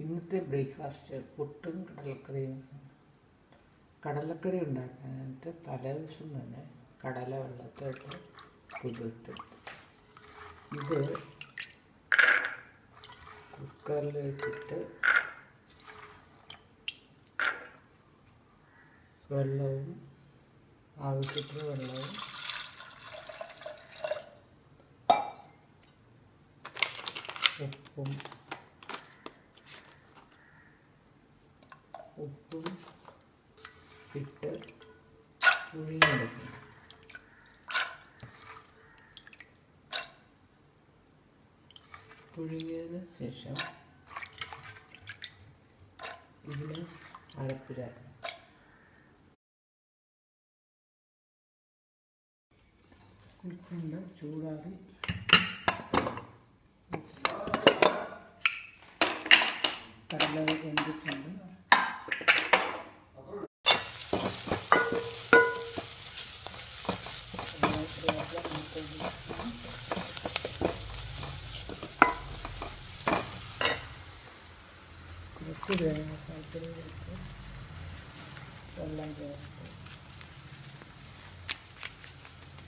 ഇന്നത്തെ ബ്രേക്ക്ഫാസ്റ്റ് പുട്ടും കടലക്കറിയും. കടലക്കറി ഉണ്ടാക്കാനായിട്ട് തലേദിവസം തന്നെ കടല വെള്ളത്തിലിട്ട് കുതിർത്തു. ഇത് കുക്കറിൽ വെച്ചിട്ട് വെള്ളവും ആവശ്യത്തിന് വെള്ളവും ഉപ്പും ഉപ്പും ഇട്ട് പുഴുങ്ങിയെടുക്കണം പുഴുങ്ങിയതിന് ശേഷം ഇതിന് അരപ്പില. ഉപ്പുണ്ട് ചൂടാറി കടല വെന്തിട്ടുണ്ട് കുറച്ച് തേങ്ങാപ്പാത്തിൽ ചേർത്ത് വെള്ളം ചേർത്ത്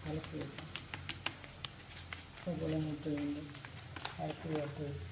കലക്കി വെക്കാം സബോള മുട്ട് കൊണ്ട് കലക്കി ചേർത്ത് വെക്കാം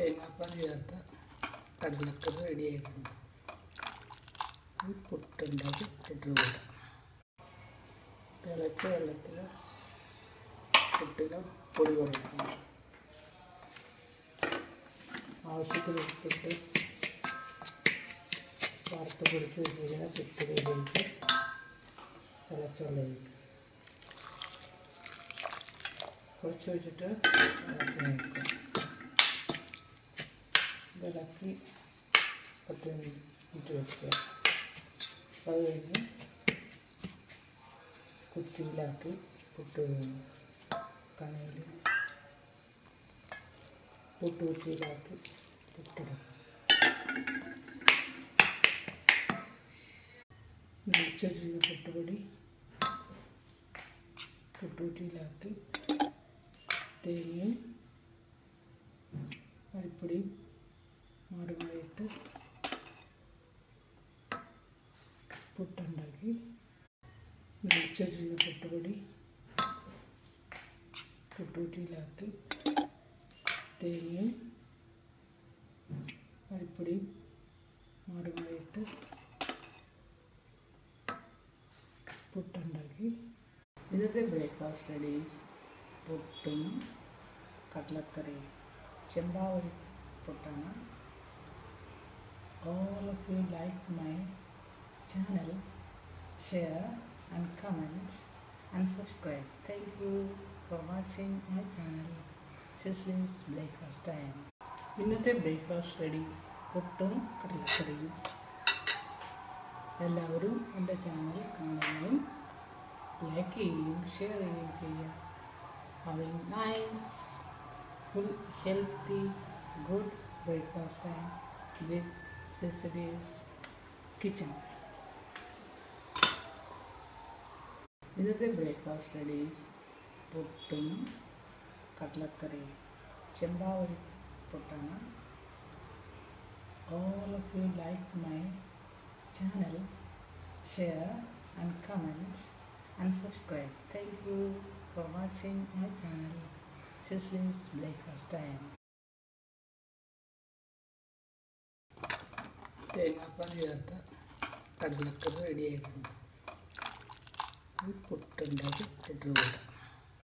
തേങ്ങാപ്പാൽ ചേർത്ത കടലക്കറി റെഡി ആയിട്ടുണ്ട്. ഈ പുട്ടുണ്ടാക്കി ഇട്ടിട്ട് കൂടാം. തിളച്ച വെള്ളത്തിൽ പുട്ടിന് പൊടി കുറയ്ക്കണം. ആവശ്യത്തിന് ഇട്ടിട്ട് വറുത്ത് പൊടിച്ച് വെച്ചിരിക്കുന്ന പുട്ടിലേക്ക് തിളച്ച വെള്ളം കുറച്ച് വെച്ചിട്ട് ഇളക്കി നോക്കും ഇളക്കി പത്ത് മിനിറ്റ് വെക്കുക. അത് കഴിഞ്ഞ് കുത്തിയിലാക്കി പുട്ട് കണയിൽ പുട്ട് കുത്തിയിലാക്കി പുട്ടിടും വെച്ചിരുന്ന പുട്ടുപൊടി പുട്ടുകുറ്റിയിലാക്കി തേങ്ങയും അരിപ്പൊടിയും മാറി മാറിയിട്ട് പുട്ടുണ്ടാക്കി ഇടിച്ച് വെച്ചിരുന്ന പുട്ടുപൊടി പുട്ടുകുറ്റിയിലാക്കി തേങ്ങയും അരിപ്പൊടിയും മാറി മാറിയിട്ട് പുട്ടുണ്ടാക്കി ഇന്നത്തെ ബ്രേക്ക്ഫാസ്റ്റ് റെഡി പുട്ടും കടലക്കറിയും ചെമ്പാവരി പുട്ടാണ് all of you like my channel share and comment and subscribe thank you for watching my channel Sisley's breakfast time ഇന്നത്തെ ബ്രേക്ക്ഫാസ്റ്റ് റെഡി പുട്ടും കടലക്കറിയും എല്ലാവരും എന്റെ ചാനൽ കാണുകയും ലൈക്ക് ചെയ്യുകയും ഷെയർ ചെയ്യുകയും ചെയ്യുക having nice full healthy good breakfast with Cecily's kitchen ഇന്നത്തെ ബ്രേക്ക്ഫാസ്റ്റ് റെഡി പുട്ടും കടലക്കറിയും ചെമ്പാവരി പുട്ടാണ് all of you like my channel share and comment and subscribe thank you for watching my channel Cecily's breakfast time തേങ്ങാപ്പാൽ ചേർത്ത കടലക്കറി ready ആയിട്ടുണ്ട്. പുട്ടുണ്ടാക്കി ഇട്ടിട്ട് കൂടാം